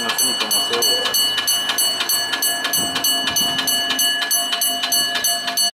夏にこのせい。